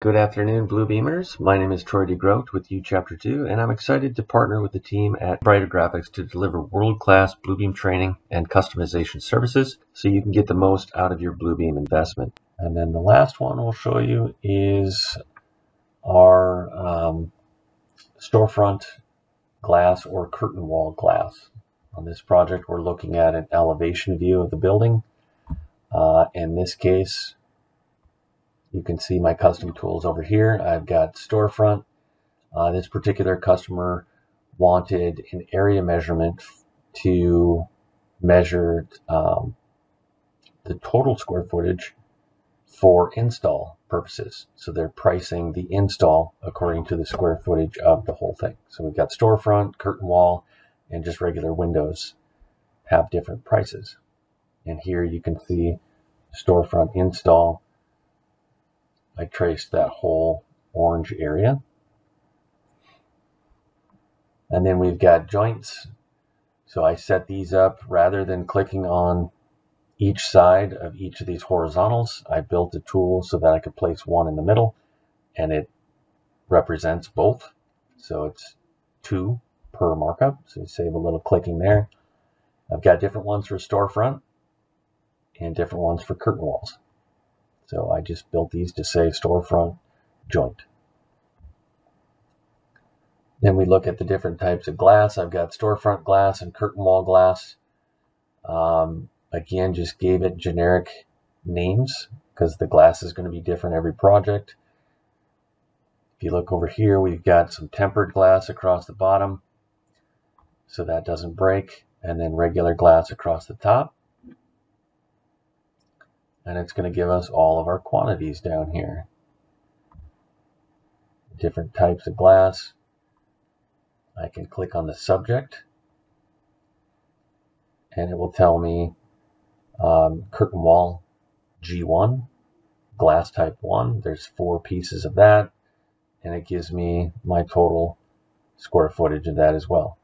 Good afternoon, Bluebeamers. My name is Troy DeGroot with U Chapter 2, and I'm excited to partner with the team at Brighter Graphics to deliver world-class Bluebeam training and customization services so you can get the most out of your Bluebeam investment. And then the last one we'll show you is our um, storefront glass or curtain wall glass. On this project, we're looking at an elevation view of the building. Uh, in this case, you can see my custom tools over here. I've got storefront. Uh, this particular customer wanted an area measurement to measure um, the total square footage for install purposes. So they're pricing the install according to the square footage of the whole thing. So we've got storefront, curtain wall, and just regular windows have different prices. And here you can see storefront install I traced that whole orange area. And then we've got joints. So I set these up rather than clicking on each side of each of these horizontals. I built a tool so that I could place one in the middle and it represents both. So it's two per markup. So you save a little clicking there. I've got different ones for storefront and different ones for curtain walls. So I just built these to say storefront joint. Then we look at the different types of glass. I've got storefront glass and curtain wall glass. Um, again, just gave it generic names because the glass is going to be different every project. If you look over here, we've got some tempered glass across the bottom so that doesn't break, and then regular glass across the top and it's going to give us all of our quantities down here. Different types of glass. I can click on the subject and it will tell me um, curtain wall G1, glass type 1. There's four pieces of that and it gives me my total square footage of that as well.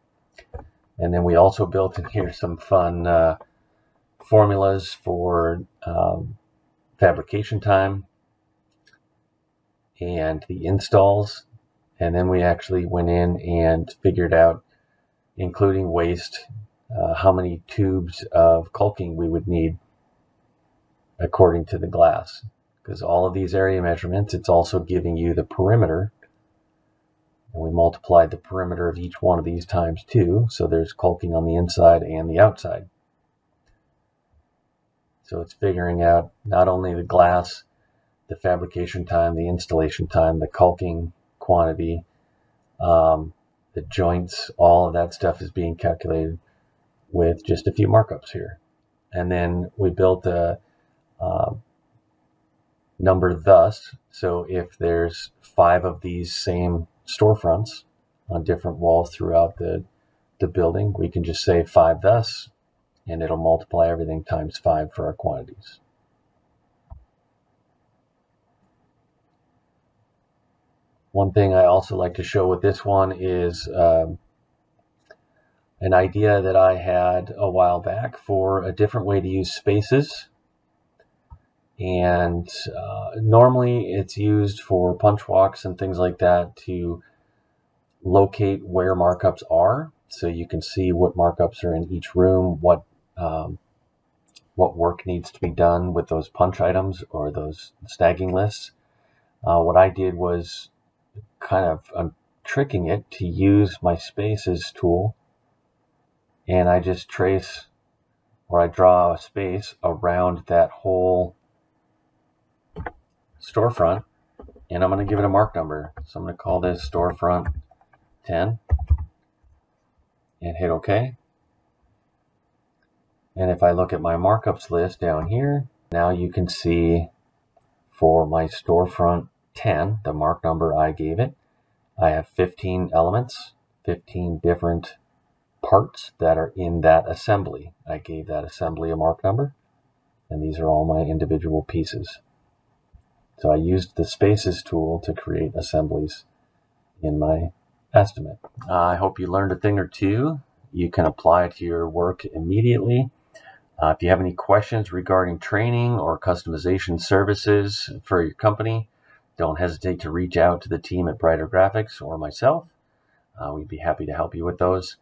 And then we also built in here some fun uh, formulas for um, fabrication time and the installs. And then we actually went in and figured out, including waste, uh, how many tubes of caulking we would need according to the glass. Because all of these area measurements, it's also giving you the perimeter. And we multiplied the perimeter of each one of these times two. So there's caulking on the inside and the outside. So it's figuring out not only the glass, the fabrication time, the installation time, the caulking quantity, um, the joints, all of that stuff is being calculated with just a few markups here. And then we built a uh, number thus. So if there's five of these same storefronts on different walls throughout the, the building, we can just say five thus and it'll multiply everything times 5 for our quantities. One thing I also like to show with this one is um, an idea that I had a while back for a different way to use spaces. And uh, normally it's used for punch walks and things like that to locate where markups are. So you can see what markups are in each room, what um, what work needs to be done with those punch items or those snagging lists. Uh, what I did was kind of I'm tricking it to use my spaces tool and I just trace or I draw a space around that whole storefront and I'm going to give it a mark number. So I'm going to call this storefront 10 and hit OK. And if I look at my markups list down here, now you can see for my storefront 10, the mark number I gave it, I have 15 elements, 15 different parts that are in that assembly. I gave that assembly a mark number, and these are all my individual pieces. So I used the Spaces tool to create assemblies in my estimate. Uh, I hope you learned a thing or two. You can apply it to your work immediately. Uh, if you have any questions regarding training or customization services for your company, don't hesitate to reach out to the team at Brighter Graphics or myself. Uh, we'd be happy to help you with those.